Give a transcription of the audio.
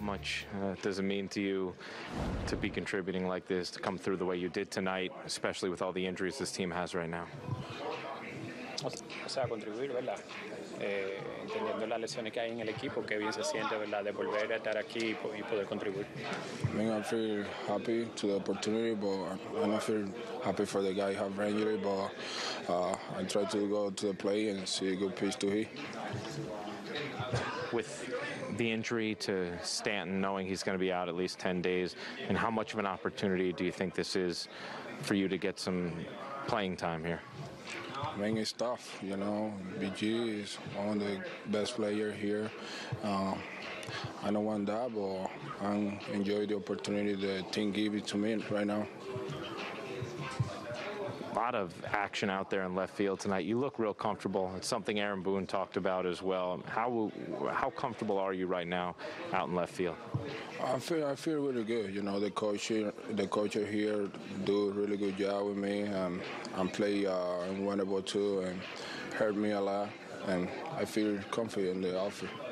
much uh, does it mean to you to be contributing like this, to come through the way you did tonight, especially with all the injuries this team has right now? O sea, contribuir, ¿verdad? Eh, entendiendo las lesiones que hay en el equipo, qué bien se siente, ¿verdad? De volver a estar aquí y, po- y poder contribuir. I mean, I feel happy to the opportunity, but I don't feel happy for the guy who have injury. But uh, I try to go to the play and see a good pitch to hit. With the injury to Stanton, knowing he's going to be out at least 10 days, and how much of an opportunity do you think this is for you to get some playing time here? I mean, it's tough, you know. BG is one of the best players here. Um, I don't want that, but I enjoy the opportunity the team give it to me right now. Lot of action out there in left field tonight. You look real comfortable. It's something Aaron Boone talked about as well. How how comfortable are you right now out in left field? I feel I feel really good. You know, the coach here, the coach here do a really good job with me. Um, and play uh, in one too and hurt me a lot. And I feel confident in the outfield.